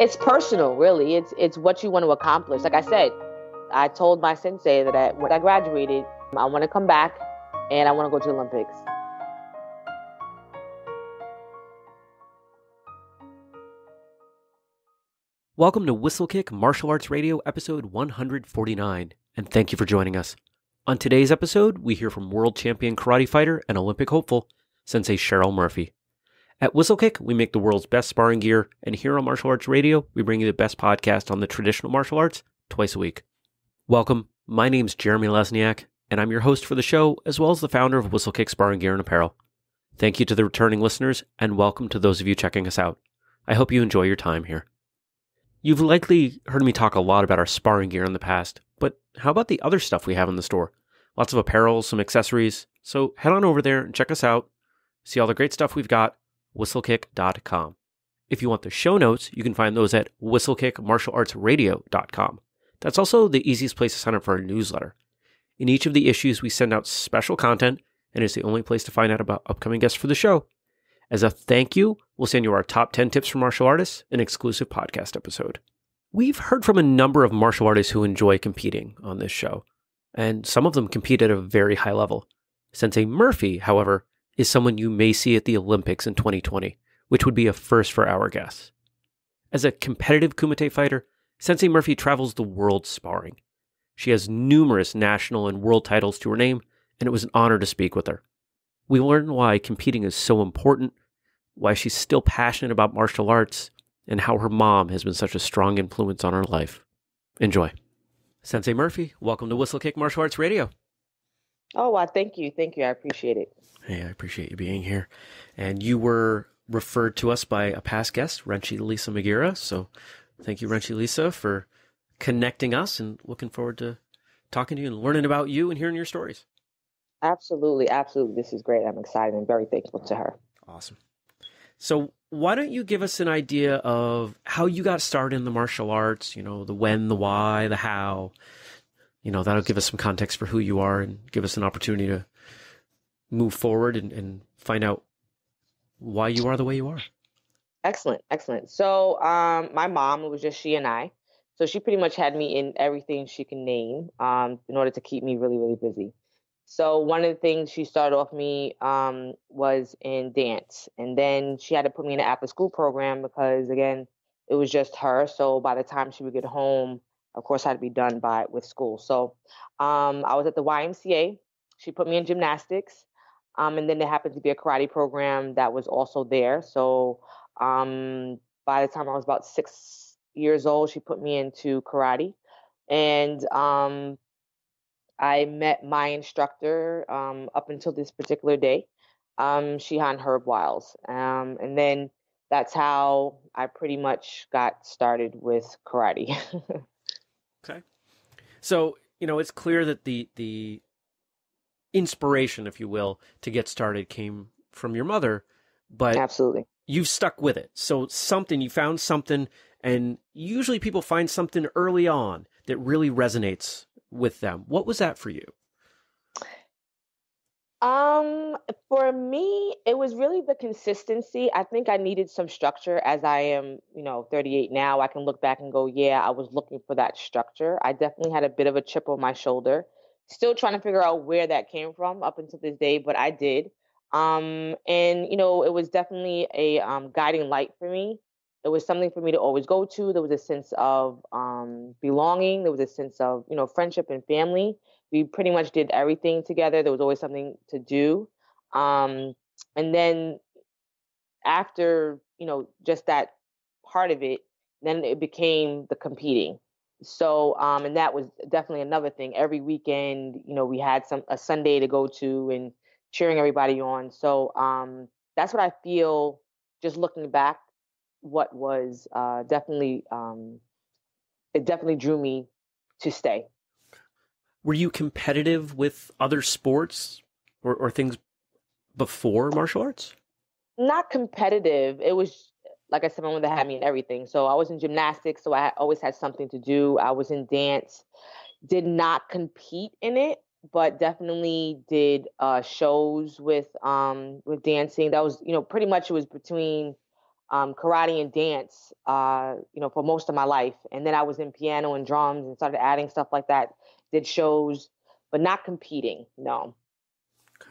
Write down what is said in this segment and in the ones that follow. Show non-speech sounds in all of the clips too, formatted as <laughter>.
it's personal, really. It's it's what you want to accomplish. Like I said, I told my sensei that I, when I graduated, I want to come back and I want to go to the Olympics. Welcome to Whistlekick Martial Arts Radio, episode 149, and thank you for joining us. On today's episode, we hear from world champion karate fighter and Olympic hopeful, Sensei Cheryl Murphy. At Whistlekick, we make the world's best sparring gear, and here on Martial Arts Radio, we bring you the best podcast on the traditional martial arts twice a week. Welcome. My name's Jeremy Lesniak, and I'm your host for the show, as well as the founder of Whistlekick Sparring Gear and Apparel. Thank you to the returning listeners, and welcome to those of you checking us out. I hope you enjoy your time here. You've likely heard me talk a lot about our sparring gear in the past, but how about the other stuff we have in the store? Lots of apparel, some accessories. So head on over there and check us out. See all the great stuff we've got, whistlekick.com. If you want the show notes, you can find those at whistlekickmartialartsradio.com. That's also the easiest place to sign up for our newsletter. In each of the issues, we send out special content, and it's the only place to find out about upcoming guests for the show. As a thank you, we'll send you our top 10 tips for martial artists, an exclusive podcast episode. We've heard from a number of martial artists who enjoy competing on this show, and some of them compete at a very high level. Sensei Murphy, however, is someone you may see at the Olympics in 2020, which would be a first for our guests. As a competitive Kumite fighter, Sensei Murphy travels the world sparring. She has numerous national and world titles to her name, and it was an honor to speak with her. We learn why competing is so important, why she's still passionate about martial arts, and how her mom has been such a strong influence on her life. Enjoy. Sensei Murphy, welcome to Whistlekick Martial Arts Radio. Oh, well, thank you. Thank you. I appreciate it. Hey, I appreciate you being here. And you were referred to us by a past guest, Renshi Lisa Magira. So thank you, Renshi Lisa, for connecting us and looking forward to talking to you and learning about you and hearing your stories. Absolutely, absolutely. This is great. I'm excited and very thankful to her. Awesome. So, why don't you give us an idea of how you got started in the martial arts? You know, the when, the why, the how. You know, that'll give us some context for who you are and give us an opportunity to move forward and, and find out why you are the way you are. Excellent, excellent. So, um, my mom, it was just she and I. So she pretty much had me in everything she can name um, in order to keep me really, really busy. So one of the things she started off me um, was in dance, and then she had to put me in an after school program because again, it was just her. So by the time she would get home, of course, I had to be done by with school. So um, I was at the YMCA. She put me in gymnastics, um, and then there happened to be a karate program that was also there. So um, by the time I was about six years old, she put me into karate, and um, I met my instructor um, up until this particular day, um, Shihan Herb Wiles. Um, and then that's how I pretty much got started with karate. <laughs> okay. So, you know, it's clear that the, the inspiration, if you will, to get started came from your mother, but absolutely you've stuck with it. So something, you found something, and usually people find something early on that really resonates with them. What was that for you? Um, for me, it was really the consistency. I think I needed some structure as I am, you know, 38 now. I can look back and go, yeah, I was looking for that structure. I definitely had a bit of a chip on my shoulder. Still trying to figure out where that came from up until this day, but I did. Um, and you know, it was definitely a um, guiding light for me it was something for me to always go to. There was a sense of um, belonging. There was a sense of you know friendship and family. We pretty much did everything together. There was always something to do. Um, and then after you know just that part of it, then it became the competing. So um, and that was definitely another thing. Every weekend, you know, we had some a Sunday to go to and cheering everybody on. So um, that's what I feel. Just looking back what was uh, definitely um, it definitely drew me to stay. Were you competitive with other sports or, or things before martial arts? Not competitive. It was like I said, my mother had me in everything. So I was in gymnastics, so I always had something to do. I was in dance. Did not compete in it, but definitely did uh, shows with um, with dancing. That was, you know, pretty much it was between um, karate and dance, uh, you know, for most of my life. And then I was in piano and drums and started adding stuff like that. Did shows, but not competing. No. Okay.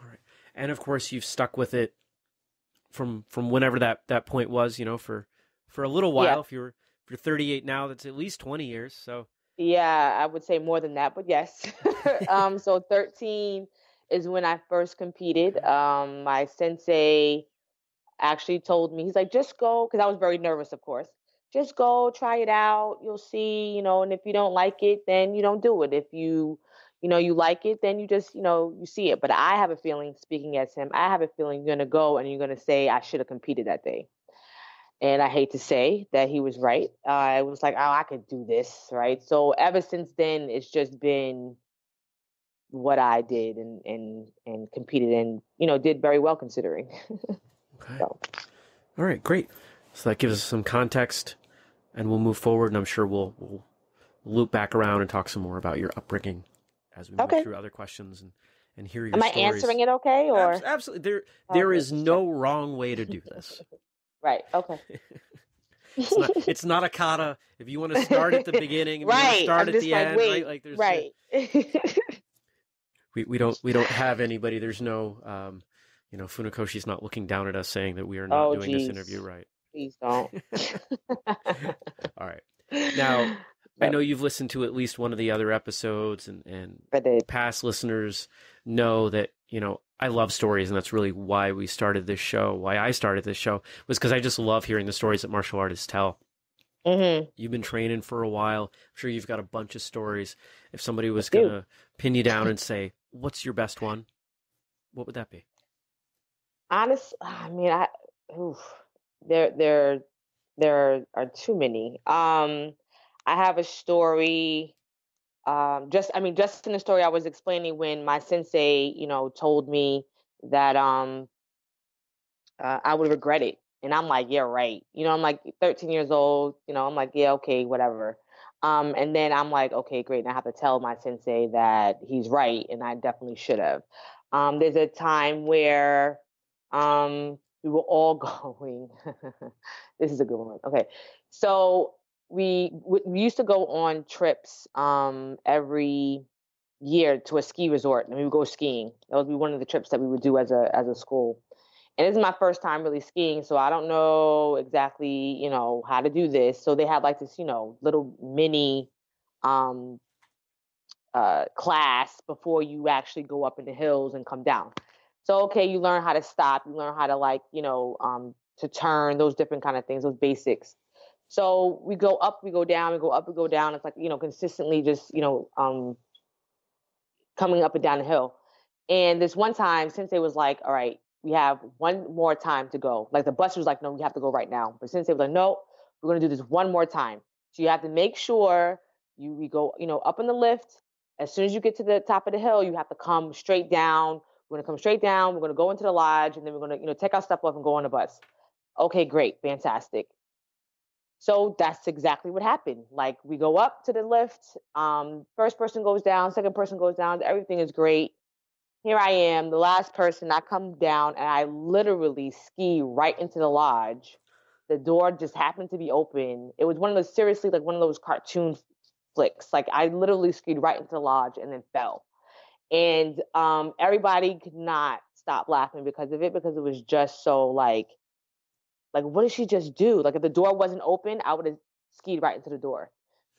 All right. And of course, you've stuck with it from from whenever that that point was. You know, for for a little while. Yeah. If you're if you're 38 now, that's at least 20 years. So. Yeah, I would say more than that, but yes. <laughs> um, so 13 is when I first competed. Um, my sensei actually told me, he's like, just go, because I was very nervous, of course. Just go, try it out. You'll see, you know, and if you don't like it, then you don't do it. If you, you know, you like it, then you just, you know, you see it. But I have a feeling, speaking as him, I have a feeling you're going to go and you're going to say, I should have competed that day. And I hate to say that he was right. Uh, I was like, oh, I could do this, right? So ever since then, it's just been what I did and and and competed and you know did very well considering. <laughs> Okay. So. All right, great. So that gives us some context, and we'll move forward. And I'm sure we'll we'll loop back around and talk some more about your upbringing as we okay. move through other questions and and hear your. Am stories. I answering it okay? Or absolutely, there oh, there is no wrong way to do this. <laughs> right. Okay. <laughs> it's not it's not a kata. If you want to start at the beginning, right. start I'm at the like, end, wait, right? Like there's right. <laughs> we we don't we don't have anybody. There's no um, you know, Funakoshi's not looking down at us saying that we are not oh, doing geez. this interview right. Please don't. <laughs> <laughs> All right. Now, I know you've listened to at least one of the other episodes, and and past listeners know that you know I love stories, and that's really why we started this show. Why I started this show was because I just love hearing the stories that martial artists tell. Mm-hmm. You've been training for a while. I'm sure you've got a bunch of stories. If somebody was going to pin you down and <laughs> say, "What's your best one?" What would that be? honest i mean i oof, there there there are too many. Um i have a story um just i mean just in the story i was explaining when my sensei you know told me that um uh, i would regret it. And i'm like yeah right. You know i'm like 13 years old you know i'm like yeah okay whatever. Um and then i'm like okay great and i have to tell my sensei that he's right and i definitely should have. Um there's a time where um, we were all <laughs> going. this is a good one. Okay, so we we used to go on trips um, every year to a ski resort, and we would go skiing. That would be one of the trips that we would do as a as a school. And this is my first time really skiing, so I don't know exactly, you know, how to do this. So they had like this, you know, little mini um, uh, class before you actually go up in the hills and come down. So okay, you learn how to stop, you learn how to like, you know, um, to turn, those different kind of things, those basics. So we go up, we go down, we go up, we go down. It's like, you know, consistently just, you know, um, coming up and down the hill. And this one time, Sensei was like, all right, we have one more time to go. Like the bus was like, no, we have to go right now. But Sensei was like, no, we're gonna do this one more time. So you have to make sure you we go, you know, up in the lift. As soon as you get to the top of the hill, you have to come straight down we're gonna come straight down. We're gonna go into the lodge, and then we're gonna, you know, take our stuff off and go on the bus. Okay, great, fantastic. So that's exactly what happened. Like we go up to the lift. Um, first person goes down, second person goes down. Everything is great. Here I am, the last person. I come down and I literally ski right into the lodge. The door just happened to be open. It was one of those seriously like one of those cartoon flicks. Like I literally skied right into the lodge and then fell and um, everybody could not stop laughing because of it because it was just so like like what did she just do? Like if the door wasn't open i would have skied right into the door.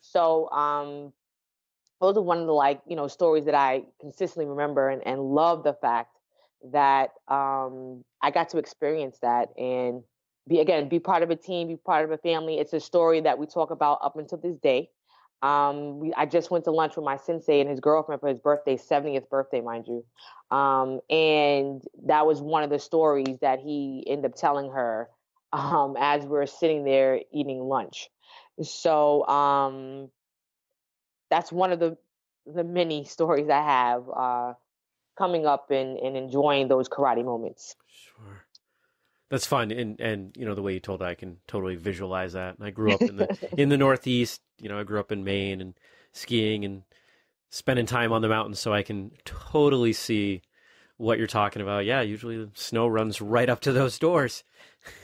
So um those are one of the like you know stories that i consistently remember and, and love the fact that um i got to experience that and be again be part of a team be part of a family. It's a story that we talk about up until this day um, we, I just went to lunch with my sensei and his girlfriend for his birthday, 70th birthday, mind you. Um, and that was one of the stories that he ended up telling her <laughs> um, as we were sitting there eating lunch. So um, that's one of the the many <laughs> stories I have uh, coming up and, and enjoying those karate moments. Sure. That's fun, and and you know the way you told it, I can totally visualize that. And I grew up in the <laughs> in the Northeast. You know, I grew up in Maine and skiing and spending time on the mountains, so I can totally see what you're talking about. Yeah, usually the snow runs right up to those doors.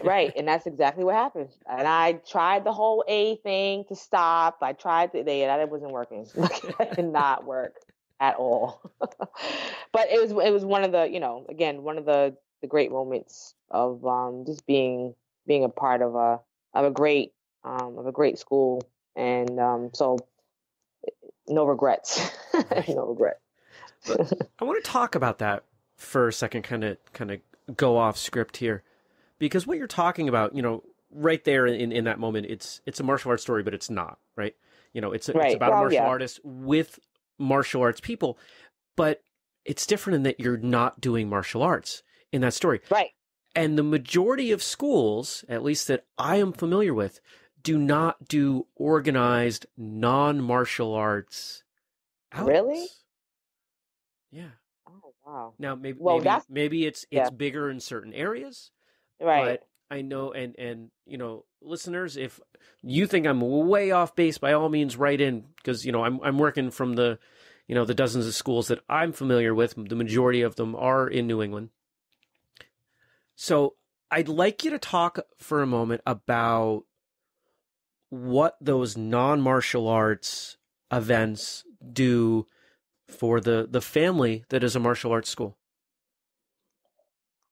right, <laughs> and that's exactly what happened. And I tried the whole A thing to stop. I tried the they that it wasn't working. <laughs> it did not work at all. but it was it was one of the you know again one of the the great moments of um, just being being a part of a of a great um, of a great school, and um, so no regrets, <laughs> no regret. <laughs> I want to talk about that for a second, kind of kind of go off script here, because what you're talking about, you know, right there in, in that moment, it's it's a martial arts story, but it's not right. You know, it's a, right. it's about well, a martial yeah. artist with martial arts people, but it's different in that you're not doing martial arts in that story. Right. And the majority of schools, at least that I am familiar with, do not do organized non martial arts. Really? Yeah. Oh wow. Now maybe well, maybe, maybe it's it's yeah. bigger in certain areas. Right. But I know and and you know, listeners, if you think I'm way off base, by all means write in because you know I'm I'm working from the you know the dozens of schools that I'm familiar with. The majority of them are in New England. So I'd like you to talk for a moment about what those non martial arts events do for the the family that is a martial arts school.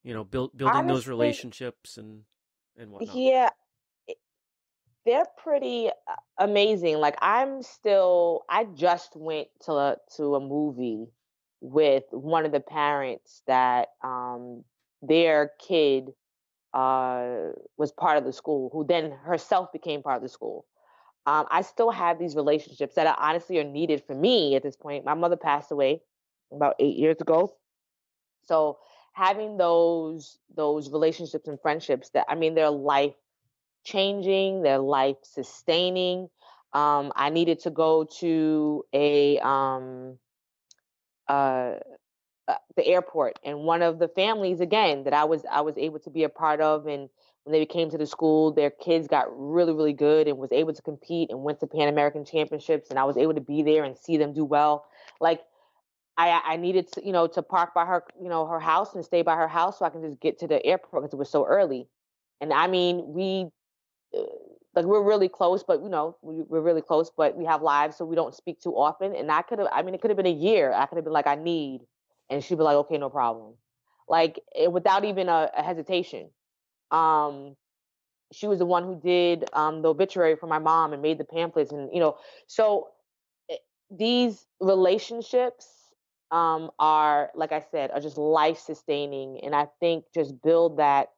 You know, build, building Honestly, those relationships and and whatnot. Yeah, they're pretty uh, amazing. Like I'm still, I just went to a, to a movie with one of the parents that um, their kid uh, was part of the school, who then herself became part of the school. Um, I still have these relationships that are honestly are needed for me at this point. My mother passed away about eight years ago, so having those those relationships and friendships that I mean they're life changing, they're life sustaining. Um, I needed to go to a um, uh, the airport and one of the families again that I was I was able to be a part of and when they came to the school their kids got really really good and was able to compete and went to Pan American championships and I was able to be there and see them do well. Like I I needed to you know to park by her you know her house and stay by her house so I can just get to the airport because it was so early. And I mean we uh, like we're really close but you know we, we're really close but we have lives so we don't speak too often. And I could have I mean it could have been a year. I could have been like I need and she'd be like, okay, no problem. Like it, without even a, a, hesitation. Um, she was the one who did um, the obituary for my mom and made the pamphlets, and you know, so these relationships um, are, like I said, are just life sustaining, and I think just build that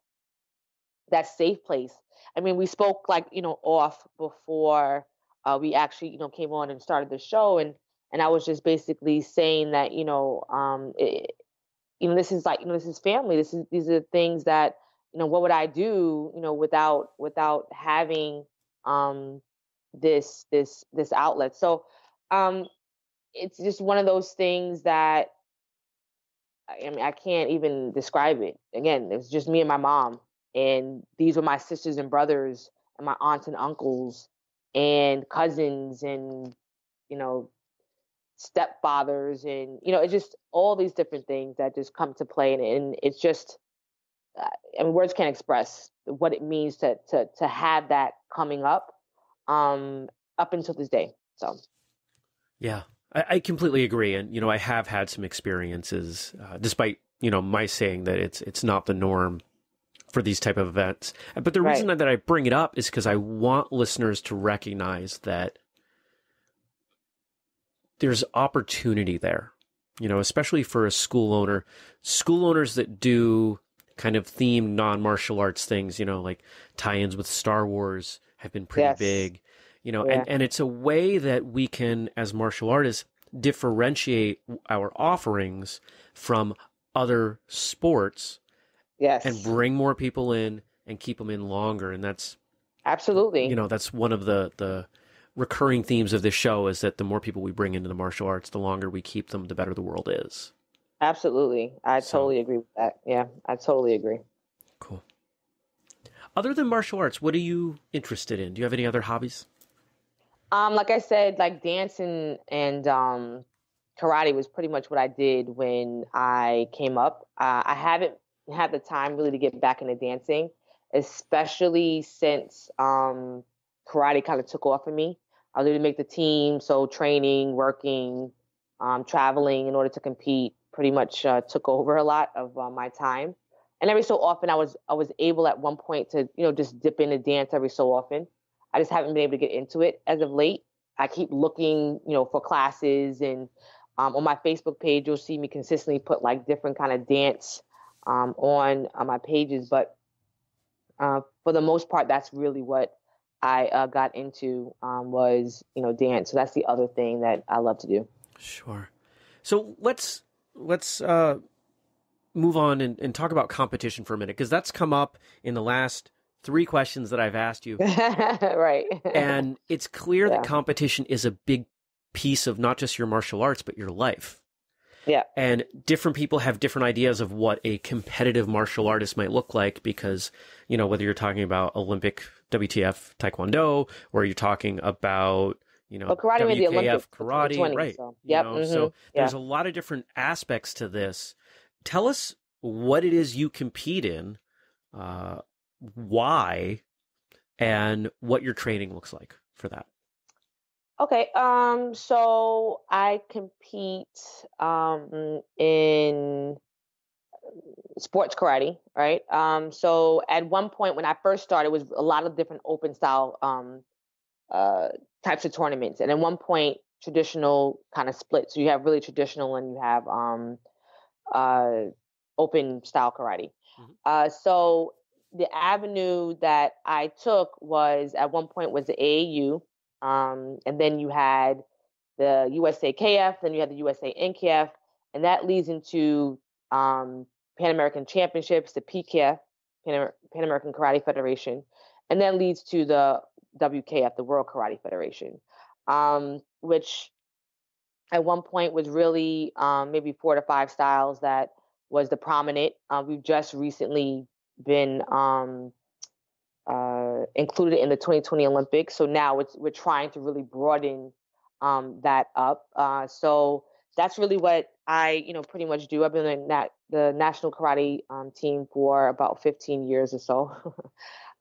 that safe place. I mean, we spoke like you know off before uh, we actually you know came on and started the show, and and I was just basically saying that you know, um, it, you know, this is like you know, this is family. This is these are things that you know, what would I do, you know, without without having um, this this this outlet. So um, it's just one of those things that I mean, I can't even describe it. Again, it's just me and my mom, and these were my sisters and brothers, and my aunts and uncles, and cousins, and you know, stepfathers and you know it's just all these different things that just come to play and, and it's just uh, I mean, words can't express what it means to to to have that coming up um up until this day so. Yeah. I, I completely agree. And you know I have had some experiences uh, despite you know my saying that it's it's not the norm for these type of events. But the reason right. that I bring it up is because I want listeners to recognize that there's opportunity there, you know, especially for a school owner. School owners that do kind of themed non martial arts things, you know, like tie ins with Star Wars have been pretty yes. big, you know, yeah. and, and it's a way that we can, as martial artists, differentiate our offerings from other sports yes and bring more people in and keep them in longer and that's absolutely you know that's one of the the recurring themes of this show is that the more people we bring into the martial arts, the longer we keep them, the better the world is. Absolutely. I so, totally agree with that. Yeah, I totally agree. Cool. Other than martial arts, what are you interested in? Do you have any other hobbies? Um, like I said, like dancing and, and um, karate was pretty much what I did when I came up. Uh, I haven't had the time really to get back into dancing, especially since um, karate kind of took off of me. I was able to make the team, so training, working, um, traveling in order to compete pretty much uh, took over a lot of uh, my time. And every so often, I was I was able at one point to you know just dip in into dance every so often. I just haven't been able to get into it as of late. I keep looking, you know, for classes and um, on my Facebook page, you'll see me consistently put like different kind of dance um, on on my pages. But uh, for the most part, that's really what I uh, got into um, was you know dance. So that's the other thing that I love to do. Sure. So let's let's uh, move on and, and talk about competition for a minute because that's come up in the last three questions that I've asked you. <laughs> right. and it's clear yeah. that competition is a big piece of not just your martial arts but your life. Yeah. And different people have different ideas of what a competitive martial artist might look like because, you know, whether you're talking about Olympic WTF Taekwondo or you're talking about, you know, well, karate WKF the Olympic karate, 20, right? So. Yep. You know, mm-hmm. So there's yeah. a lot of different aspects to this. Tell us what it is you compete in, uh, why, and what your training looks like for that. Okay, um, so I compete um, in sports karate, right? Um, so at one point when I first started, it was a lot of different open style um, uh, types of tournaments, and at one point traditional kind of split. So you have really traditional, and you have um, uh, open style karate. Mm-hmm. Uh, so the avenue that I took was at one point was the AAU, um, and then you had the USAKF, then you had the USA NKF, and that leads into um, Pan American Championships, the PKF, Pan, Pan American Karate Federation, and then leads to the WKF, the World Karate Federation, um, which at one point was really um, maybe four to five styles that was the prominent. Uh, we've just recently been um, uh, included in the 2020 Olympics. So now we're trying to really broaden um, that up. Uh, so that's really what I, you know, pretty much do. I've been in that the national karate um, team for about 15 years or so. <laughs>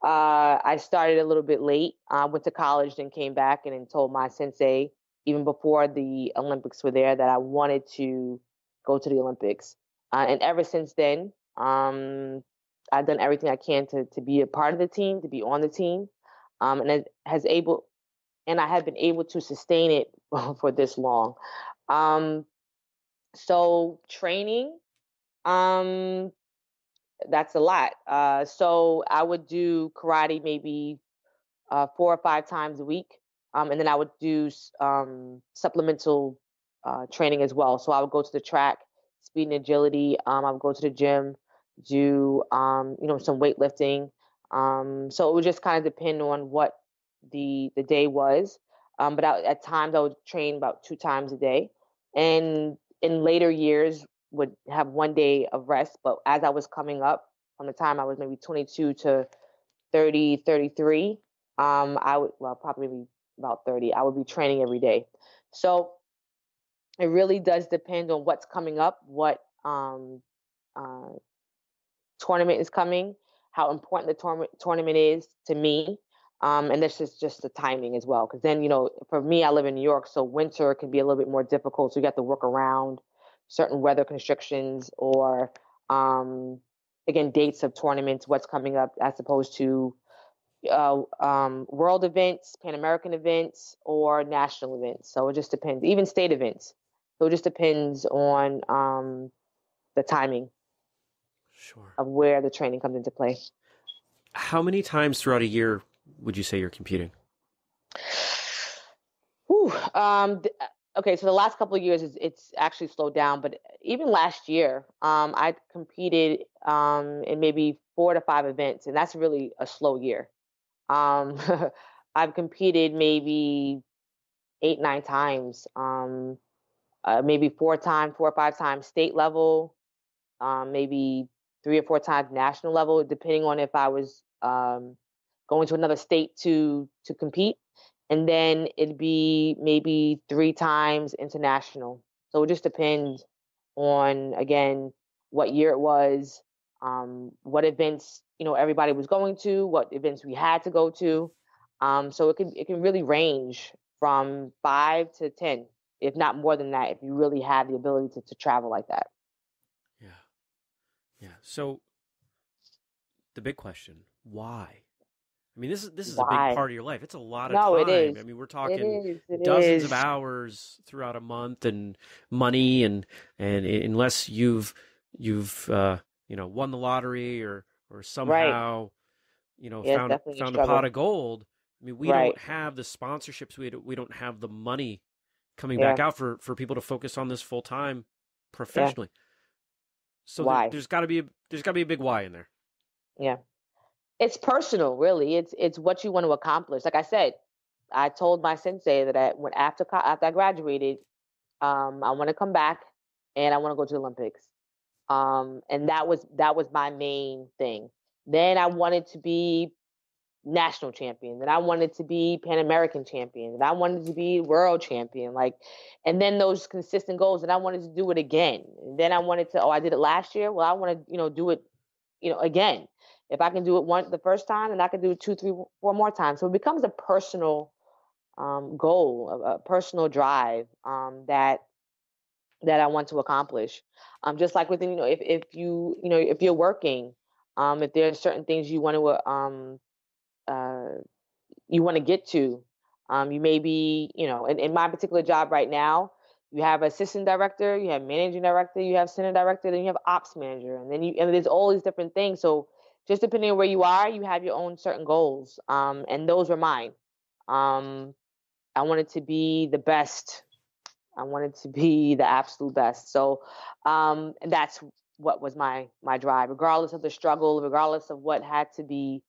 uh, I started a little bit late. I went to college, then came back and then told my sensei, even before the Olympics were there, that I wanted to go to the Olympics. Uh, and ever since then, um, I've done everything I can to to be a part of the team, to be on the team, um, and it has able, and I have been able to sustain it <laughs> for this long. Um, so training, um, that's a lot. Uh, so I would do karate maybe uh, four or five times a week, um, and then I would do um, supplemental uh, training as well. So I would go to the track, speed and agility. Um, I would go to the gym do um, you know some weightlifting. Um, so it would just kind of depend on what the the day was. Um, but at times I would train about two times a day, and in later years would have one day of rest. But as I was coming up, from the time I was maybe 22 to 30, 33, um, I would well probably about 30. I would be training every day. So it really does depend on what's coming up, what um, uh, tournament is coming, how important the tournament tournament is to me. Um, and this is just the timing as well. Because then, you know, for me, I live in New York, so winter can be a little bit more difficult. So you have to work around certain weather constrictions or, um, again, dates of tournaments, what's coming up, as opposed to uh, um, world events, Pan American events, or national events. So it just depends, even state events. So it just depends on um, the timing sure. of where the training comes into play. How many times throughout a year would you say you're competing? Ooh, um, th- okay, so the last couple of years it's, it's actually slowed down, but even last year, um, I competed um, in maybe four to five events, and that's really a slow year. Um, <laughs> I've competed maybe eight, nine times, um, uh, maybe four times, four or five times state level, um, maybe three or four times national level, depending on if I was um, going to another state to to compete, and then it'd be maybe three times international. So it just depends on again what year it was, um, what events you know everybody was going to, what events we had to go to. Um, so it can it can really range from five to ten, if not more than that, if you really have the ability to, to travel like that. Yeah. So the big question: Why? I mean, this is this is Why? a big part of your life. It's a lot of no, time. It is. I mean, we're talking it is. It dozens is. of hours throughout a month, and money, and and unless you've you've uh, you know won the lottery or or somehow right. you know yeah, found found a pot of gold. I mean, we right. don't have the sponsorships. We don't, we don't have the money coming yeah. back out for for people to focus on this full time professionally. Yeah. So there, there's got to be a, there's got to be a big why in there. Yeah. It's personal really. It's it's what you want to accomplish. Like i said i told my sensei that I, when after after i graduated um, i want to come back and i want to go to the olympics. Um, and that was that was my main thing. Then i wanted to be national champion then i wanted to be pan american champion and i wanted to be world champion like and then those consistent goals and i wanted to do it again and then i wanted to oh i did it last year well i want to you know do it you know again if I can do it one the first time, and I can do it two, three, four more times. So it becomes a personal um, goal, a, a, personal drive um, that that I want to accomplish. Um, just like within, you know, if if you you know if you're working, um, if there are certain things you want to um, uh, you want to get to, um, you may be, you know, in, in my particular job right now, you have assistant director, you have managing director, you have center director, then you have ops manager, and then you and there's all these different things. So just depending on where you are, you have your own certain goals. Um, and those were mine. Um, I wanted to be the best. I wanted to be the absolute best. So um, that's what was my my drive, regardless of the struggle, regardless of what had to be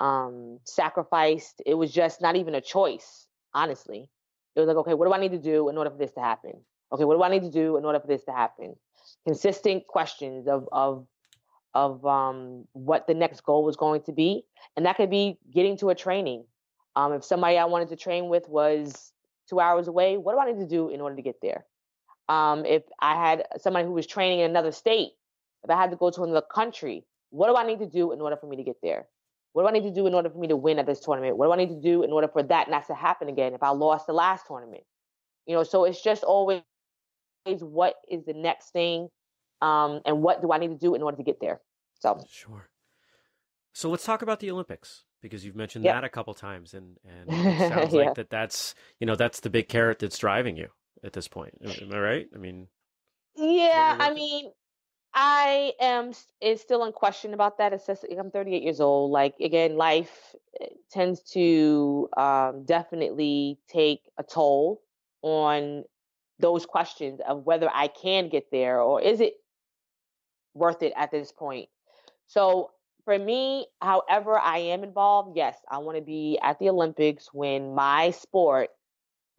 um, sacrificed. It was just not even a choice, honestly. It was like, okay, what do I need to do in order for this to happen? Okay, what do I need to do in order for this to happen? Consistent questions of of of um, what the next goal was going to be. And that could be getting to a training. Um, if somebody I wanted to train with was two hours away, what do I need to do in order to get there? Um, if I had somebody who was training in another state, if I had to go to another country, what do I need to do in order for me to get there? What do I need to do in order for me to win at this tournament? What do I need to do in order for that not to happen again if I lost the last tournament? You know, so it's just always what is the next thing um, and what do I need to do in order to get there? So sure. So let's talk about the Olympics because you've mentioned yep. that a couple times, and and <laughs> it sounds yeah. like that that's you know that's the big carrot that's driving you at this point. Am I right? I mean, yeah, I mean. I am is still in question about that. It's just, I'm 38 years old. Like again, life eh, tends to um, definitely take a toll on those questions of whether I can get there or is it worth it at this point. So for me, however I am involved, yes, I want to be at the Olympics when my sport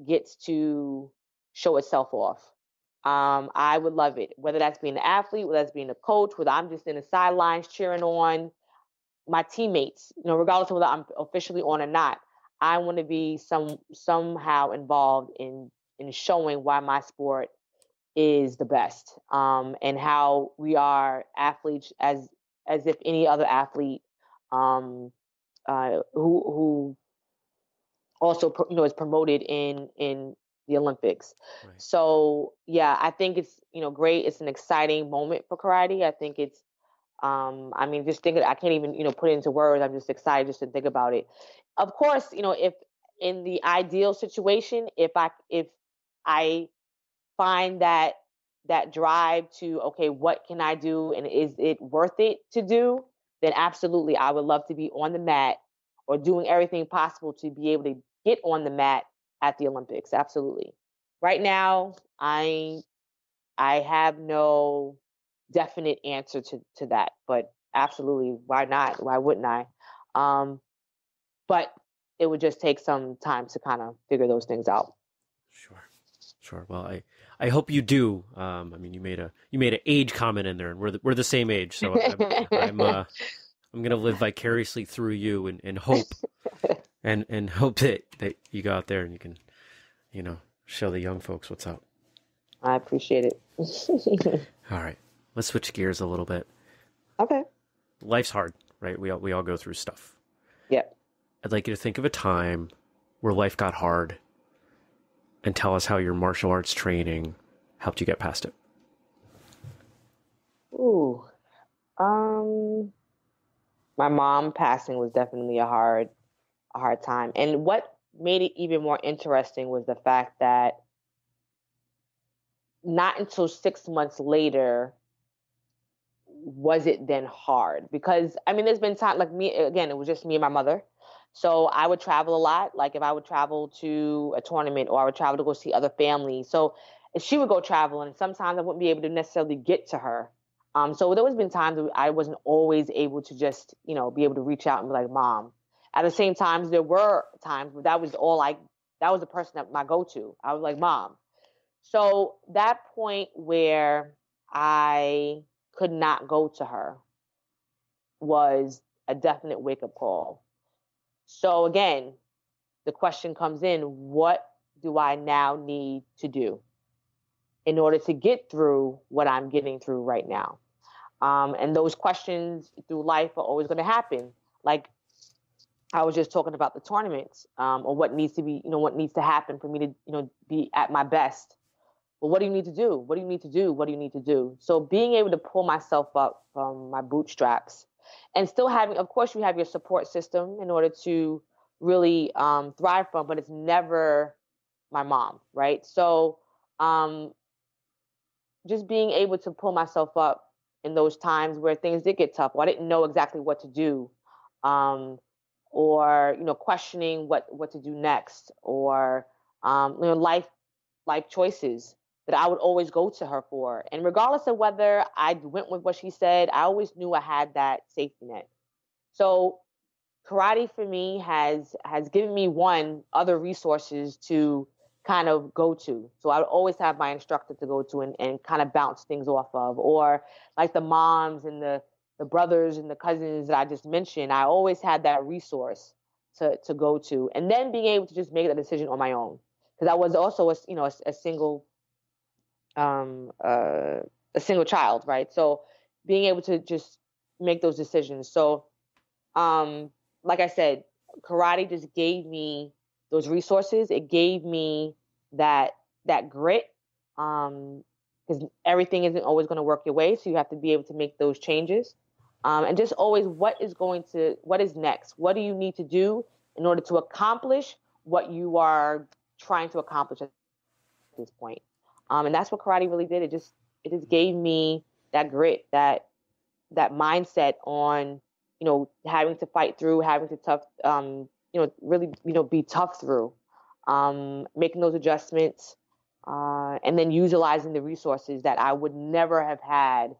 gets to show itself off. Um, I would love it, whether that's being an athlete, whether that's being a coach, whether I'm just in the sidelines cheering on my teammates, you know, regardless of whether I'm officially on or not. I want to be some somehow involved in in showing why my sport is the best um, and how we are athletes as as if any other athlete um, uh, who who also you know is promoted in in the Olympics. Right. So yeah, I think it's you know great. It's an exciting moment for karate. I think it's um, I mean just thinking I can't even you know put it into words. I'm just excited just to think about it. Of course, you know if in the ideal situation, if I if I find that that drive to okay what can i do and is it worth it to do then absolutely i would love to be on the mat or doing everything possible to be able to get on the mat at the olympics absolutely. Right now i i have no definite answer to to that but absolutely why not? Why wouldn't i? Um but it would just take some time to kind of figure those things out. Sure sure. Well i I hope you do. Um, I mean, you made a you made an age comment in there, and we're the, we're the same age, so I'm I'm, uh, <laughs> I'm gonna live vicariously through you and, and hope <laughs> and and <laughs> hope that that you go out there and you can, you know, show the young folks what's up. I appreciate it. <laughs> all right. Let's switch gears a little bit. Okay. Life's hard, right? We all, we all go through stuff. Yep. I'd like you to think of a time where life got hard and tell us how your martial arts training helped you get past it. Ooh. Um my mom passing was definitely a hard a hard time. And what made it even more interesting was the fact that not until 6 months later was it then hard because I mean there's been time like me again it was just me and my mother so I would travel a lot. Like if I would travel to a tournament or I would travel to go see other families. So she would go travel, and sometimes I wouldn't be able to necessarily get to her. Um, so there was been times I wasn't always able to just, you know, be able to reach out and be like, "Mom." At the same times, there were times where that was all I, that was the person that my go-to. I was like, "Mom." So that point where I could not go to her was a definite wake-up call so again, the question comes in what do I now need to do in order to get through what I'm getting through right now? Um, and those questions through life are always going to happen. Like I was just talking about the tournaments, um, or what needs to be, you know, what needs to happen for me to, you know, be at my best. Well, what do you need to do? What do you need to do? What do you need to do? So being able to pull myself up from my bootstraps and still having, of course, you have your support system in order to really um, thrive from, but it's never my mom, right? So um, just being able to pull myself up in those times where things did get tough, or I didn't know exactly what to do, um, or you know, questioning what what to do next, or um, you know, life life choices that I would always go to her for. And regardless of whether I went with what she said, I always knew I had that safety net. So karate for me has has given me one other resources to kind of go to. So I would always have my instructor to go to and, and kind of bounce things off of. Or like the moms and the the brothers and the cousins that I just mentioned, I always had that resource to to go to. And then being able to just make that decision on my own. Because I was also a you know a, a single um, uh, a single child, right? So being able to just make those decisions. So, um, like I said, karate just gave me those resources. It gave me that that grit. Um, because everything isn't always going to work your way, so you have to be able to make those changes. Um, and just always, what is going to, what is next? What do you need to do in order to accomplish what you are trying to accomplish at this point? Um, and that's what karate really did. It just it just gave me that grit, that that mindset on you know having to fight through, having to tough, um, you know, really you know be tough through, um, making those adjustments, uh, and then utilizing the resources that I would never have had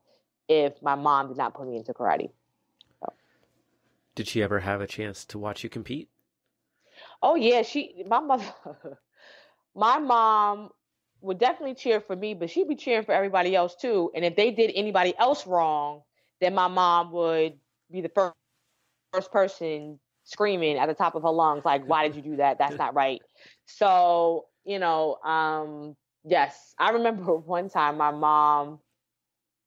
if my mom did not put me into karate. So. Did she ever have a chance to watch you compete? Oh yeah, she my mother <laughs> my mom would definitely cheer for me, but she'd be cheering for everybody else too. And if they did anybody else wrong, then my mom would be the first first person screaming at the top of her lungs, like, "Why did you do that? That's not right." So you know, um, yes, I remember <laughs> one time my mom.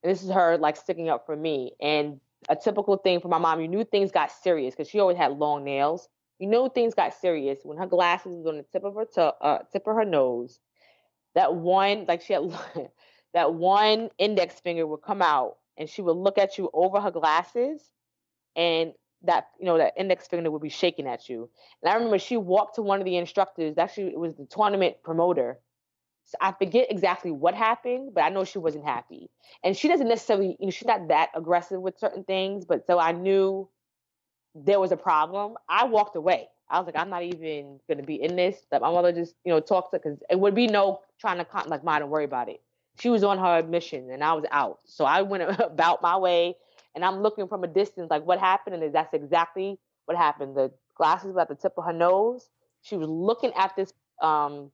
This is her like sticking up for me, and a typical thing for my mom. You knew things got serious because she always had long nails. You know things got serious when her glasses was on the tip of her uh, tip of her nose that one like she had <laughs> that one index finger would come out and she would look at you over her glasses and that you know that index finger would be shaking at you and i remember she walked to one of the instructors actually it was the tournament promoter so i forget exactly what happened but i know she wasn't happy and she doesn't necessarily you know she's not that aggressive with certain things but so i knew there was a problem i walked away I was like, I'm not even gonna be in this. That my mother just, you know, talked to because it would be no trying to con- like, mine and worry about it. She was on her mission and I was out, so I went <laughs> about my way. And I'm looking from a distance, like what happened, and that's exactly what happened. The glasses were at the tip of her nose. She was looking at this um,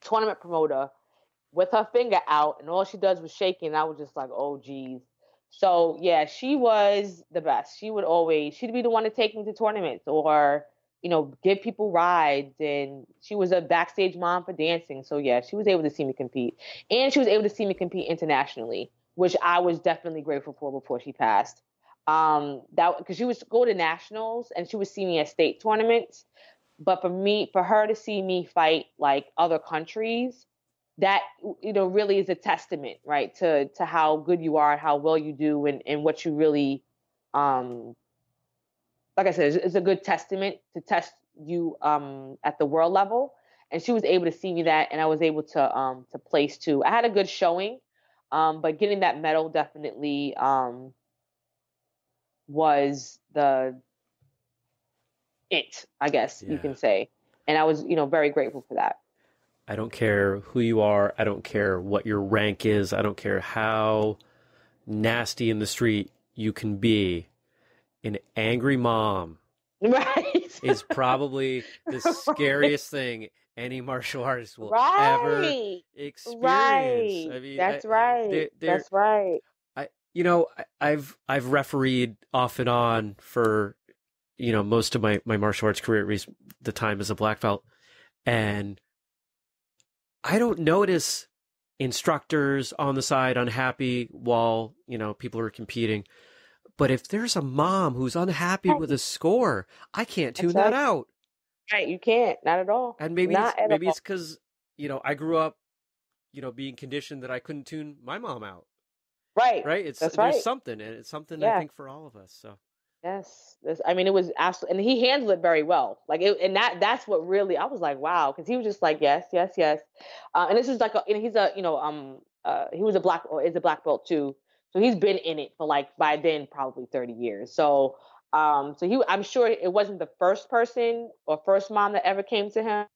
tournament promoter with her finger out, and all she does was shaking. I was just like, oh, geez. So yeah, she was the best. She would always, she'd be the one to take me to tournaments or you know, give people rides. And she was a backstage mom for dancing. So, yeah, she was able to see me compete. And she was able to see me compete internationally, which I was definitely grateful for before she passed. Um, that because she was go to nationals and she would see me at state tournaments. But for me, for her to see me fight like other countries, that you know really is a testament, right, to to how good you are, how well you do, and and what you really um like I said, it's, a good testament to test you um, at the world level. And she was able to see me that, and I was able to um, to place too. I had a good showing, um, but getting that medal definitely um, was the it, I guess yeah. you can say. And I was, you know, very grateful for that. I don't care who you are. I don't care what your rank is. I don't care how nasty in the street you can be an angry mom <laughs> right is probably <laughs> the scariest right. thing any martial artist will right. ever experience. Right. I mean, that's I, right. They're, they're, that's right. I, you know, I, have I've refereed off and on for, you know, most of my my martial arts career, at least the time as a black belt, and I don't notice instructors on the side unhappy while you know people are competing. But if there's a mom who's unhappy with a score, I can't tune that out. Right, you can't, not at all. And maybe not it's, maybe all. it's because you know I grew up, you know, being conditioned that I couldn't tune my mom out. Right, right. It's That's there's right. something, and it's something yeah. I think for all of us. So yes, this, I mean, it was absolutely, and he handled it very well. Like, it, and that that's what really I was like, wow, because he was just like, yes, yes, yes. Uh, and this is like, a, and he's a, you know, um, uh, he was a black or is a black belt too. So he's been in it for like by then probably 30 years. So um so he I'm sure it wasn't the first person or first mom that ever came to him.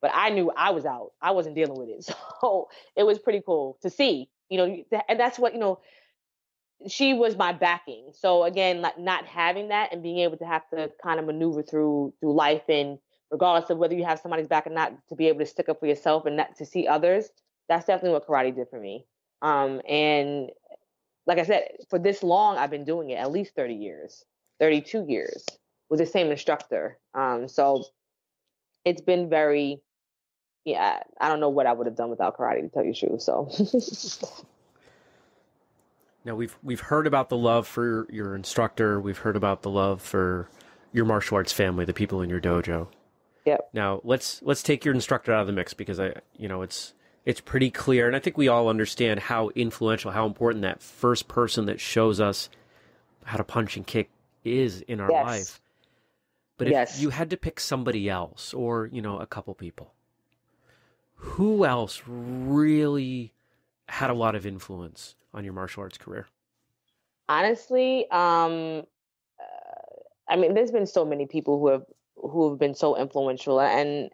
But I knew I was out. I wasn't dealing with it. <laughs> So it was pretty cool to see, you know, and that's what, you know, she was my backing. So again, like not having that and being able to have to kind of maneuver through through life and regardless of whether you have somebody's back or not, to be able to stick up for yourself and not to see others, that's definitely what karate did for me. Um, and like I said, for this long, I've been doing it at least 30 years, 32 years with the same instructor. Um, so it's been very, yeah, I don't know what I would have done without karate to tell you the truth. So. <laughs> now we've we've heard about the love for your instructor. We've heard about the love for your martial arts family, the people in your dojo. Yep. Now let's let's take your instructor out of the mix because I, you know, it's it's pretty clear. And I think we all understand how influential, how important that first person that shows us how to punch and kick is in our yes. life. But if yes. you had to pick somebody else or, you know, a couple people, who else really had a lot of influence on your martial arts career? Honestly, um, uh, I mean, there's been so many people who have who have been so influential, and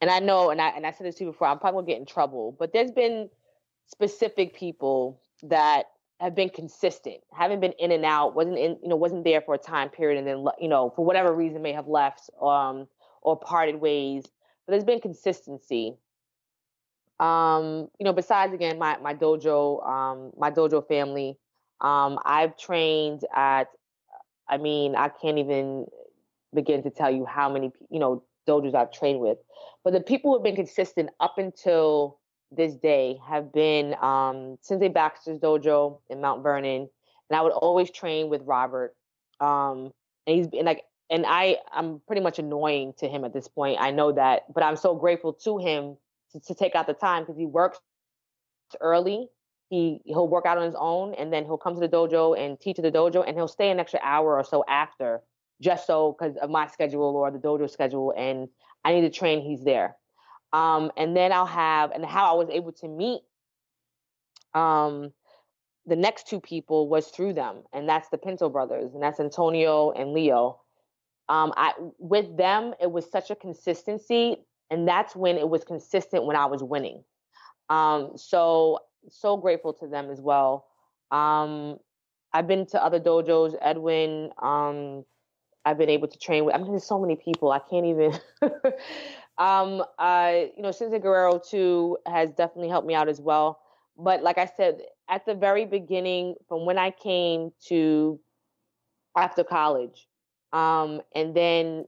and I know, and I and I said this to you before, I'm probably gonna get in trouble, but there's been specific people that have been consistent, haven't been in and out, wasn't in, you know, wasn't there for a time period, and then you know, for whatever reason, may have left um, or parted ways. But there's been consistency. Um, you know, besides again my my dojo, um, my dojo family, um, I've trained at. I mean, I can't even begin to tell you how many you know dojos I've trained with. But the people who have been consistent up until this day have been um, Sensei Baxter's dojo in Mount Vernon, and I would always train with Robert. Um, and he's been like, and I I'm pretty much annoying to him at this point. I know that, but I'm so grateful to him to, to take out the time because he works early. He he'll work out on his own, and then he'll come to the dojo and teach at the dojo, and he'll stay an extra hour or so after just so because of my schedule or the dojo schedule and I need to train, he's there. Um, and then I'll have and how I was able to meet um, the next two people was through them, and that's the Pinto brothers, and that's Antonio and Leo. Um, I with them, it was such a consistency, and that's when it was consistent when I was winning. Um, so so grateful to them as well. Um, I've been to other dojos, Edwin, um, I've been able to train with. I mean, there's so many people. I can't even. <laughs> um, you know, Sensei Guerrero too has definitely helped me out as well. But like I said, at the very beginning, from when I came to after college, um, and then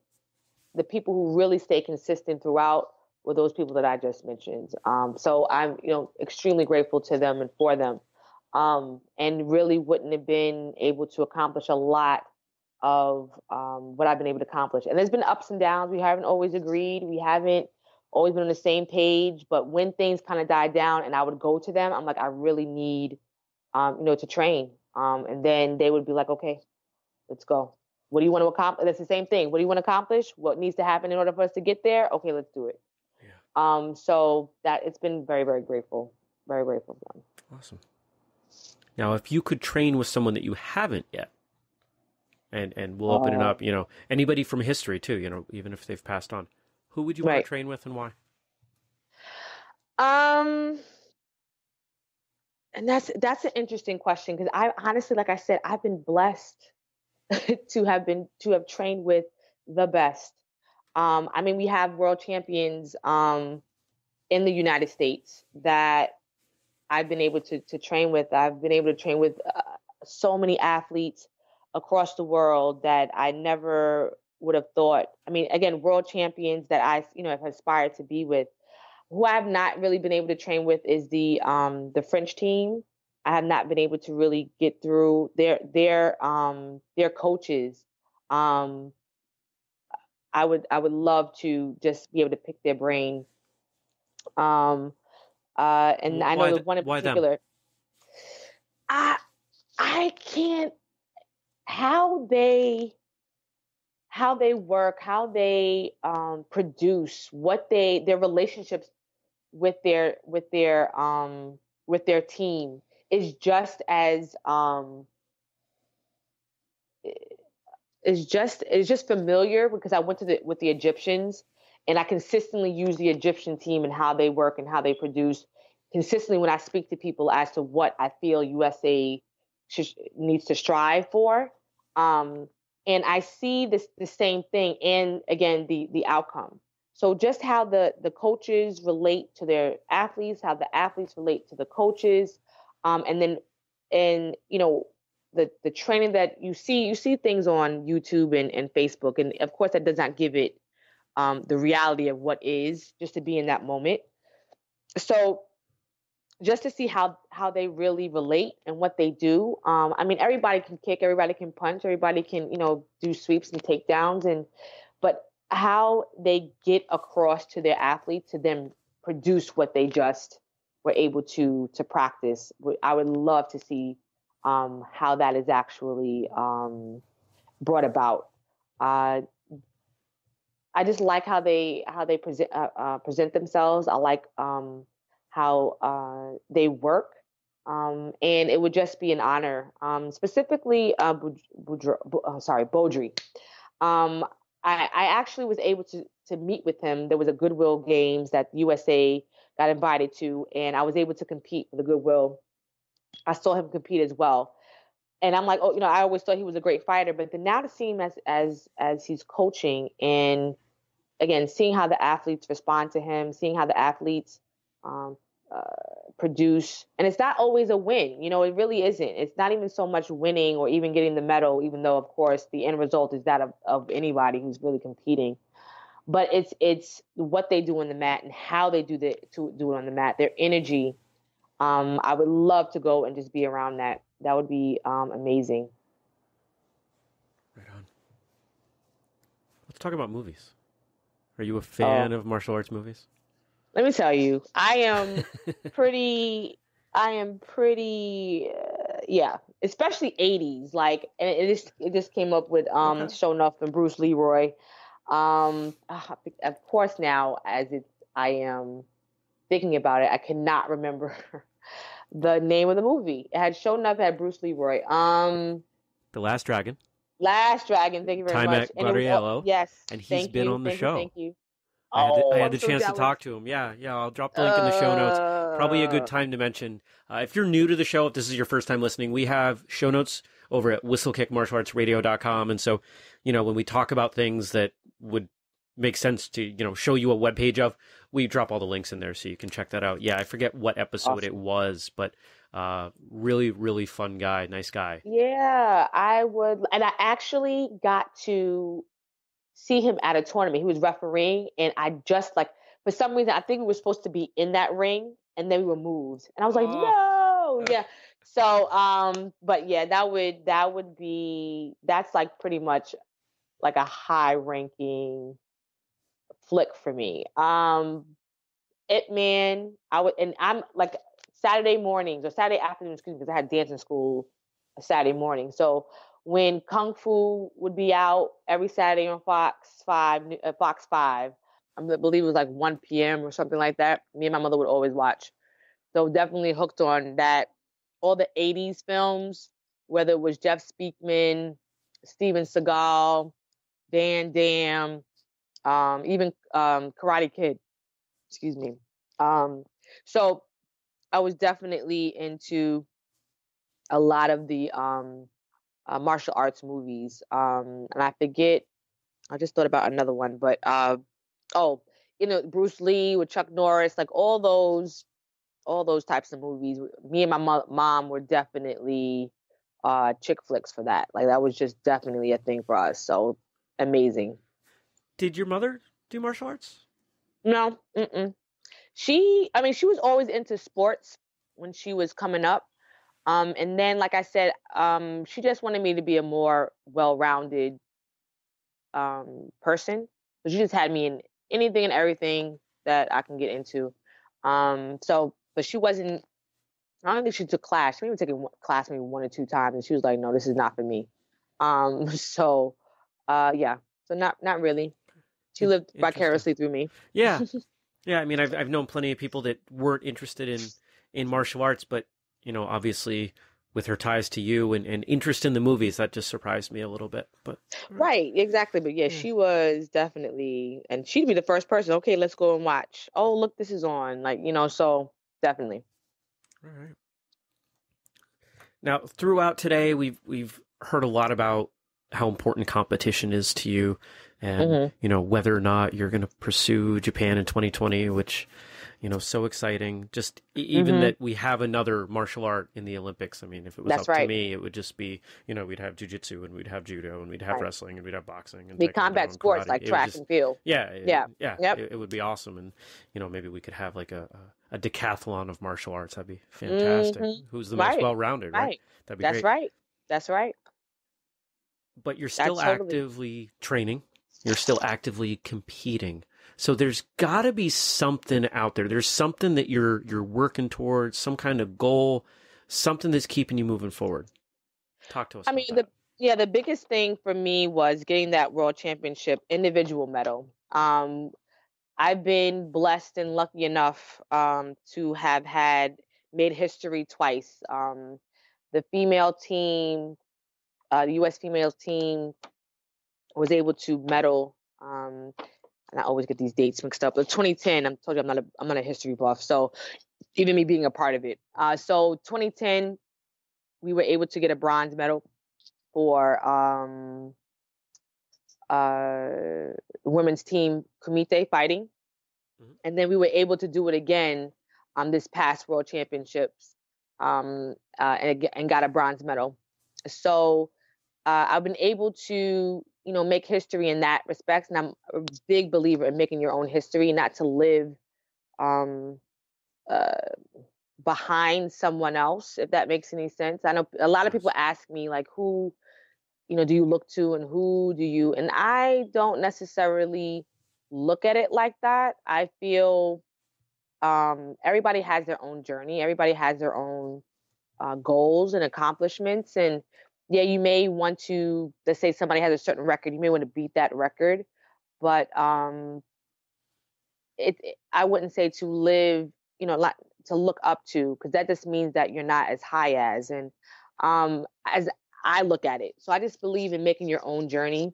the people who really stay consistent throughout were those people that I just mentioned. Um, so I'm, you know, extremely grateful to them and for them. Um, and really wouldn't have been able to accomplish a lot of um, what I've been able to accomplish. And there's been ups and downs. We haven't always agreed. We haven't always been on the same page. But when things kind of died down and I would go to them, I'm like, I really need, um, you know, to train. Um, and then they would be like, okay, let's go. What do you want to accomplish? That's the same thing. What do you want to accomplish? What needs to happen in order for us to get there? Okay, let's do it. Yeah. Um, so that it's been very, very grateful. Very grateful for them. Awesome. Now, if you could train with someone that you haven't yet, and and we'll open it uh, up. You know, anybody from history too. You know, even if they've passed on, who would you right. want to train with and why? Um, and that's that's an interesting question because I honestly, like I said, I've been blessed <laughs> to have been to have trained with the best. Um, I mean, we have world champions um, in the United States that I've been able to to train with. I've been able to train with uh, so many athletes across the world that I never would have thought. I mean, again, world champions that I, you know, have aspired to be with. Who I have not really been able to train with is the um, the French team. I have not been able to really get through their their um, their coaches. Um, I would I would love to just be able to pick their brain. Um, uh, and I know one in particular. I I can't how they how they work, how they um, produce, what they their relationships with their with their um, with their team is just as um, is just is just familiar because I went to the with the Egyptians and I consistently use the Egyptian team and how they work and how they produce consistently when I speak to people as to what I feel USA should, needs to strive for. Um, and I see this the same thing in again the the outcome. So just how the the coaches relate to their athletes, how the athletes relate to the coaches, um, and then and you know the the training that you see you see things on YouTube and, and Facebook, and of course that does not give it um, the reality of what is just to be in that moment. So just to see how how they really relate and what they do. Um, I mean, everybody can kick, everybody can punch, everybody can you know do sweeps and takedowns, and but how they get across to their athletes to then produce what they just were able to to practice. I would love to see um, how that is actually um, brought about. Uh, I just like how they how they present uh, uh, present themselves. I like um, how uh, they work. Um, and it would just be an honor. Um, specifically, uh, Boudre, uh, sorry, Baudry. Um, I, I, actually was able to to meet with him. There was a Goodwill Games that USA got invited to, and I was able to compete for the Goodwill. I saw him compete as well, and I'm like, oh, you know, I always thought he was a great fighter, but then now to see him as as as he's coaching, and again, seeing how the athletes respond to him, seeing how the athletes um, uh, produce. And it's not always a win. You know, it really isn't. It's not even so much winning or even getting the medal, even though, of course, the end result is that of, of anybody who's really competing. But it's it's what they do on the mat and how they do the to do it on the mat. Their energy. Um, I would love to go and just be around that. That would be um, amazing. Right on. Let's talk about movies. Are you a fan oh. of martial arts movies? let me tell you, I am <laughs> pretty. I am pretty. Uh, yeah, especially '80s. Like, and it just it just came up with um okay. Sho'nuff and Bruce Leroy. Um, uh, of course, now as it I am thinking about it, I cannot remember <laughs> the name of the movie. It had shown up at Bruce Leroy. Um, The Last Dragon. Last Dragon. Thank you very Time much. At and yes, and he's been you, on the show. You, thank you. I had, the, oh, I had the so chance jealous. to talk to him. Yeah, yeah. I'll drop the link in the show notes. Probably a good uh. time to mention. Uh, if you're new to the show, if this is your first time listening, we have show notes over at whistlekickmartialartsradio.com. And so, you know, when we talk about things that would make sense to, you know, show you a web page of, we drop all the links in there so you can check that out. Yeah, I forget what episode awesome. it was, but uh, really, really fun guy. Nice guy. Yeah, I would. And I actually got to see him at a tournament. He was refereeing, and I just like for some reason I think we were supposed to be in that ring, and then we were moved, and I was like, oh. no, <laughs> yeah. So, um, but yeah, that would that would be that's like pretty much like a high ranking flick for me. Um, Ip Man, I would, and I'm like Saturday mornings or Saturday afternoons because I had dancing school Saturday morning. So when Kung Fu would be out every Saturday on Fox Five, uh, Fox Five, I believe it was like 1 p.m. or something like that. Me and my mother would always watch. So definitely hooked on that. All the 80s films, whether it was Jeff Speakman, Steven Seagal, Van Damme, um, even um, Karate Kid. Excuse me. Um, so I was definitely into a lot of the um, uh, martial arts movies. Um, and I forget, I just thought about another one, but uh, oh, you know, Bruce Lee with Chuck Norris, like all those, all those types of movies. Me and my mo- mom were definitely uh, chick flicks for that. Like that was just definitely a thing for us. So amazing. Did your mother do martial arts? No, mm-mm. she. I mean, she was always into sports when she was coming up. Um, and then, like I said, um, she just wanted me to be a more well-rounded um, person. So she just had me in anything and everything that I can get into. Um, so, but she wasn't. I don't think she took class. She maybe took a class maybe one or two times, and she was like, "No, this is not for me." Um, <laughs> so, uh, yeah. So not not really. She lived vicariously through me. Yeah, <laughs> yeah. I mean, I've I've known plenty of people that weren't interested in in martial arts, but you know, obviously with her ties to you and, and interest in the movies, that just surprised me a little bit. But right, exactly. But yeah, yeah, she was definitely, and she'd be the first person. Okay, let's go and watch. Oh, look, this is on. Like you know, so definitely. All right. Now, throughout today, we've we've heard a lot about how important competition is to you, and mm-hmm. you know whether or not you're going to pursue Japan in 2020, which you know, so exciting. Just even mm-hmm. that we have another martial art in the Olympics. I mean, if it was That's up right. to me, it would just be, you know, we'd have jujitsu and we'd have judo and we'd have right. wrestling and we'd have boxing and be combat sports like track just, and field. Yeah, yeah, yeah. Yep. It, it, would be awesome, and you know, maybe we could have like a, a, decathlon of martial arts. That'd be fantastic. Mm-hmm. Who's the right. most well-rounded? Right. right. That'd be That's great. right. That's right. But you're still That's actively totally... training. You're still actively competing. So there's got to be something out there. There's something that you're you're working towards, some kind of goal, something that's keeping you moving forward. Talk to us. I mean, the yeah, the biggest thing for me was getting that world championship individual medal. Um, I've been blessed and lucky enough um, to have had made history twice. Um, the female team, uh, the U.S. female team, was able to medal um, and I always get these dates mixed up. But 2010, I'm told you I'm not a I'm not a history buff, so even me being a part of it. Uh, so 2010, we were able to get a bronze medal for um, uh, women's team kumite fighting, mm-hmm. and then we were able to do it again on this past World Championships, um, uh, and, and got a bronze medal. So uh, I've been able to you know, make history in that respect. And I'm a big believer in making your own history, not to live um, uh, behind someone else, if that makes any sense. I know a lot of people ask me, like, who, you know, do you look to and who do you, and I don't necessarily look at it like that. I feel um, everybody has their own journey, everybody has their own uh, goals and accomplishments. And yeah, you may want to, let's say somebody has a certain record, you may want to beat that record, but um, it, it I wouldn't say to live, you know, like to look up to, because that just means that you're not as high as, and um, as I look at it. So I just believe in making your own journey,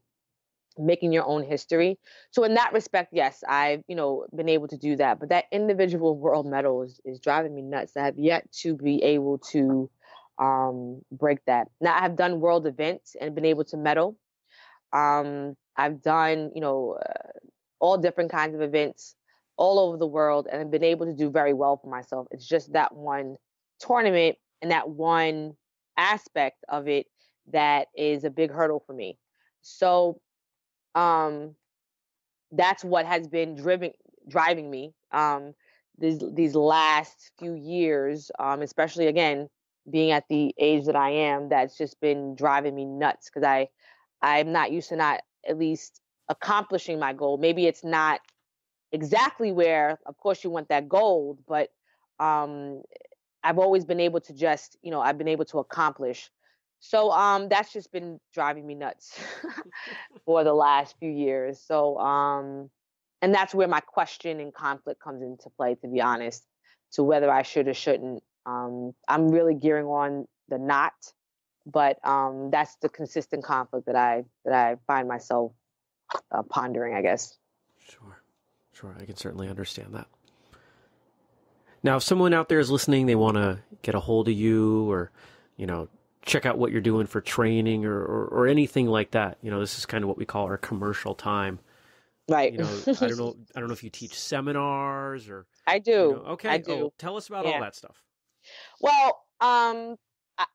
making your own history. So in that respect, yes, I've you know been able to do that. But that individual world medal is, is driving me nuts. I have yet to be able to um, break that. Now I have done world events and been able to medal. Um, I've done, you know, uh, all different kinds of events all over the world and I've been able to do very well for myself. It's just that one tournament and that one aspect of it that is a big hurdle for me. So um, that's what has been driving driving me um, these these last few years, um, especially again being at the age that I am. That's just been driving me nuts because I I'm not used to not at least accomplishing my goal. Maybe it's not exactly where, of course, you want that gold, but um, I've always been able to just, you know, I've been able to accomplish. So um, that's just been driving me nuts <laughs> for the last few years. So um, and that's where my question and conflict comes into play. To be honest, to whether I should or shouldn't. Um, I'm really gearing on the not, but um, that's the consistent conflict that I that I find myself uh, pondering. I guess. Sure, sure. I can certainly understand that. Now, if someone out there is listening, they want to get a hold of you or, you know, check out what you're doing for training or, or, or, anything like that. You know, this is kind of what we call our commercial time. Right. You know, I don't know. I don't know if you teach seminars or. <laughs> I do. You know, okay. I do. Oh, tell us about yeah. all that stuff. Well, um, I,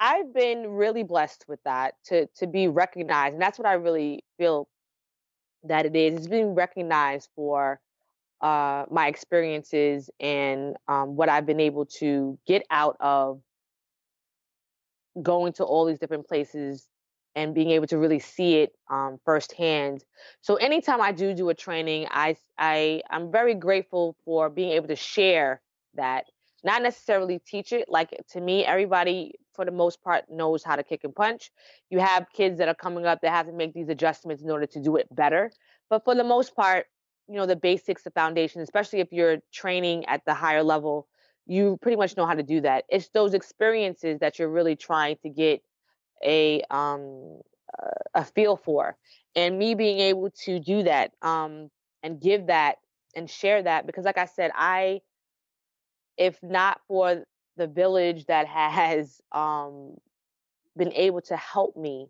I've been really blessed with that to to be recognized, and that's what I really feel that it is. It's being recognized for uh, my experiences and um, what I've been able to get out of going to all these different places and being able to really see it um, firsthand. So anytime I do do a training, I I I'm very grateful for being able to share that, not necessarily teach it. Like to me, everybody for the most part knows how to kick and punch. You have kids that are coming up that have to make these adjustments in order to do it better. But for the most part, you know the basics, the foundation, especially if you're training at the higher level, you pretty much know how to do that. It's those experiences that you're really trying to get a um a feel for, and me being able to do that um and give that and share that because, like I said, I if not for the village that <laughs> has um been able to help me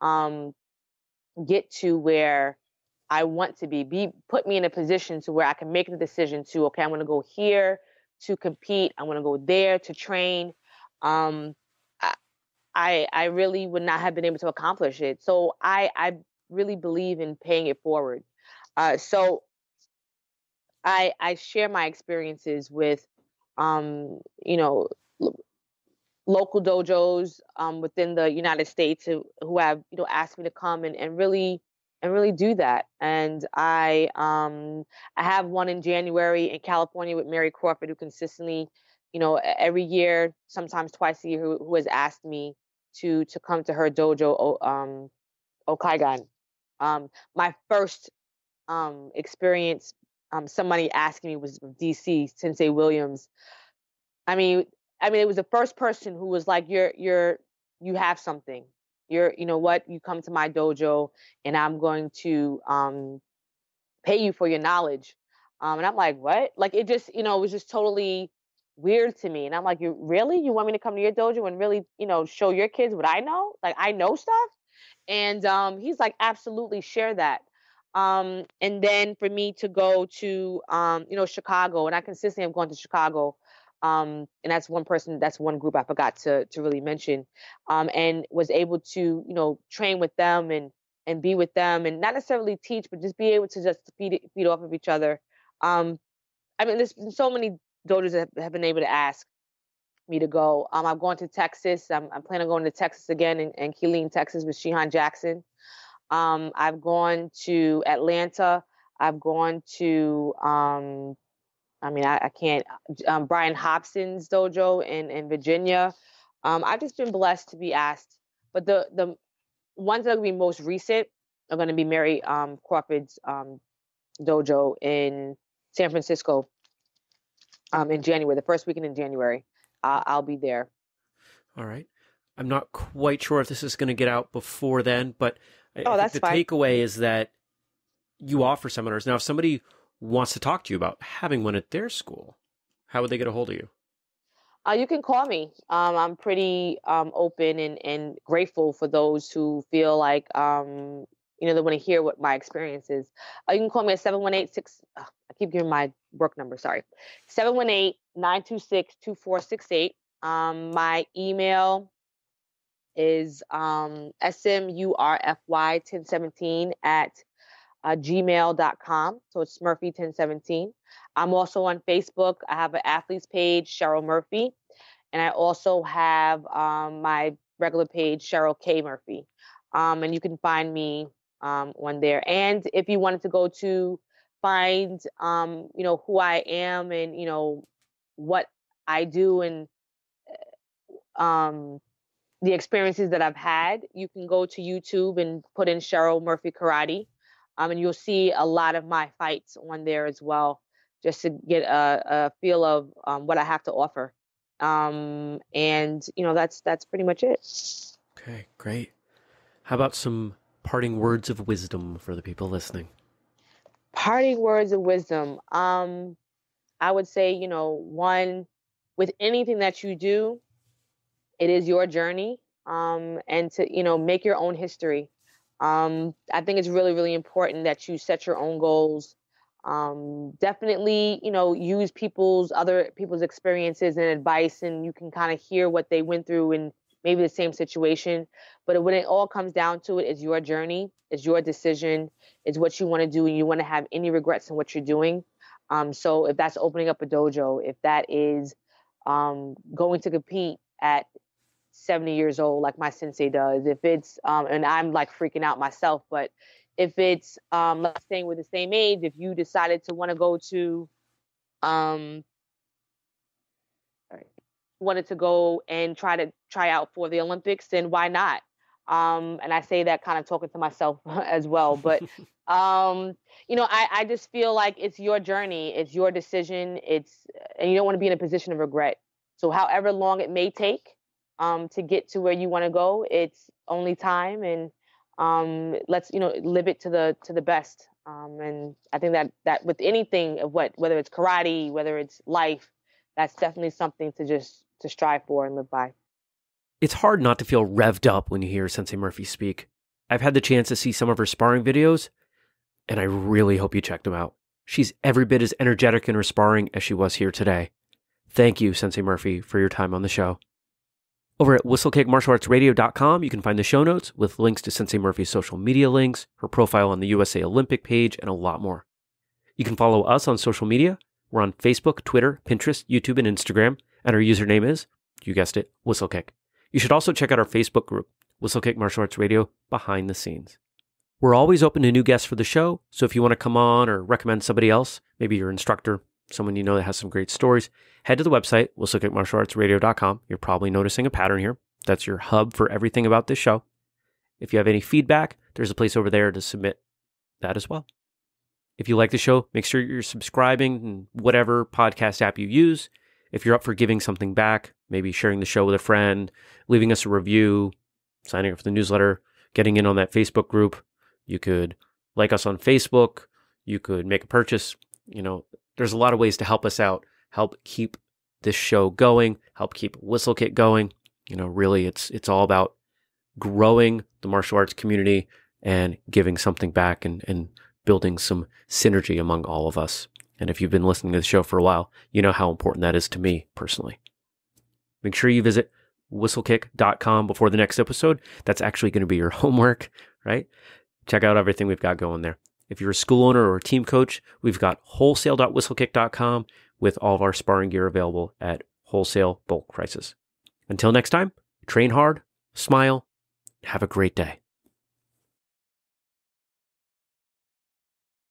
um get to where I want to be, be put me in a position to where I can make the decision to, okay, I'm going to go here to compete. I'm going to go there to train. Um, I, I really would not have been able to accomplish it. So I, I really believe in paying it forward. Uh, so I, I share my experiences with, um, you know, local dojos um, within the United States who, who have, you know, asked me to come and, and really and really do that. And I um I have one in January in California with Mary Crawford, who consistently, you know, every year, sometimes twice a year, who, who has asked me to to come to her dojo, um, Okaigan. Um, my first um experience, um, somebody asking me was DC Sensei Williams. I mean, I mean, it was the first person who was like, "You're you're you have something." you're you know what? You come to my dojo and i'm going to um pay you for your knowledge. Um and i'm like what? Like it just you know it was just totally weird to me. And i'm like you really? You want me to come to your dojo and really you know show your kids what i know? Like i know stuff? And um he's like absolutely share that um and then for me to go to um you know chicago and i consistently am going to chicago um, and that's one person, that's one group I forgot to to really mention, um, and was able to you know train with them and and be with them and not necessarily teach, but just be able to just feed feed off of each other. Um, I mean, there's been so many dojos that have been able to ask me to go. Um, I've gone to Texas. I'm, I'm planning on going to Texas again in, in Killeen, Texas with Shihan Jackson. Um, I've gone to Atlanta. I've gone to um, I mean, I, I can't. Um, Brian Hobson's dojo in in Virginia. Um, I've just been blessed to be asked, but the the ones that are going to be most recent are going to be Mary um, Crawford's um, dojo in San Francisco in January, the first weekend in January. Uh, I'll be there. All right. I'm not quite sure if this is going to get out before then, but oh, I that's the fine. takeaway is that you offer seminars. Now, if somebody wants to talk to you about having one at their school, how would they get a hold of you? Uh, you can call me. Um, I'm pretty um, open and, and grateful for those who feel like, um, you know, they want to hear what my experience is. Uh, you can call me at 718 6. I keep giving my work number, sorry. 718 926 2468. Um, my email is um, smurfy1017 at uh, gmail.com. So it's Murphy 1017. I'm also on Facebook. I have an athletes page, Cheryl Murphy. And I also have um, my regular page, Cheryl K. Murphy. Um, and you can find me um, on there. And if you wanted to go to find, um, you know, who I am and, you know, what I do and uh, um, the experiences that I've had, you can go to YouTube and put in Cheryl Murphy Karate. Um, and you'll see a lot of my fights on there as well, just to get a, a feel of um, what I have to offer. Um, and you know, that's that's pretty much it. Okay, great. How about some parting words of wisdom for the people listening? Parting words of wisdom. Um, I would say, you know, one, with anything that you do, it is your journey. Um, and to, you know, make your own history. Um, I think it's really, really important that you set your own goals. Um, definitely, you know, use people's other people's experiences and advice, and you can kind of hear what they went through and maybe the same situation. But when it all comes down to it, it's your journey, it's your decision, it's what you want to do, and you want to have any regrets in what you're doing. Um, so if that's opening up a dojo, if that is um, going to compete at 70 years old, like my sensei does, if it's, um, and I'm like freaking out myself, but if it's, um, let's say we're the same age, if you decided to want to go to, um, wanted to go and try to try out for the Olympics, then why not? Um, and I say that kind of talking to myself <laughs> as well. But <laughs> um, you know, I, I just feel like it's your journey, it's your decision, it's and you don't want to be in a position of regret. So however long it may take um, to get to where you want to go, it's only time, and um, let's you know live it to the to the best. Um, and I think that that with anything of what whether it's karate, whether it's life, that's definitely something to just to strive for and live by. It's hard not to feel revved up when you hear Sensei Murphy speak. I've had the chance to see some of her sparring videos, and I really hope you checked them out. She's every bit as energetic in her sparring as she was here today. Thank you, Sensei Murphy, for your time on the show. Over at whistlekickmartialartsradio.com, you can find the show notes with links to Sensei Murphy's social media links, her profile on the USA Olympic page, and a lot more. You can follow us on social media. We're on Facebook, Twitter, Pinterest, YouTube, and Instagram and our username is, you guessed it, Whistlekick. You should also check out our Facebook group, Whistlekick Martial Arts Radio Behind the Scenes. We're always open to new guests for the show, so if you want to come on or recommend somebody else, maybe your instructor, someone you know that has some great stories, head to the website, whistlekickmartialartsradio.com. You're probably noticing a pattern here. That's your hub for everything about this show. If you have any feedback, there's a place over there to submit that as well. If you like the show, make sure you're subscribing in whatever podcast app you use. If you're up for giving something back, maybe sharing the show with a friend, leaving us a review, signing up for the newsletter, getting in on that Facebook group, you could like us on Facebook, you could make a purchase. You know, there's a lot of ways to help us out, help keep this show going, help keep Whistlekick going. You know, really it's it's all about growing the martial arts community and giving something back and, and building some synergy among all of us. And if you've been listening to the show for a while, you know how important that is to me personally. Make sure you visit whistlekick.com before the next episode. That's actually going to be your <laughs> homework, right? Check out everything we've got going there. If you're a school owner or a team coach, we've got wholesale.whistlekick.com with all of our sparring gear available at wholesale bulk prices. Until next time, train hard, smile, have a great day.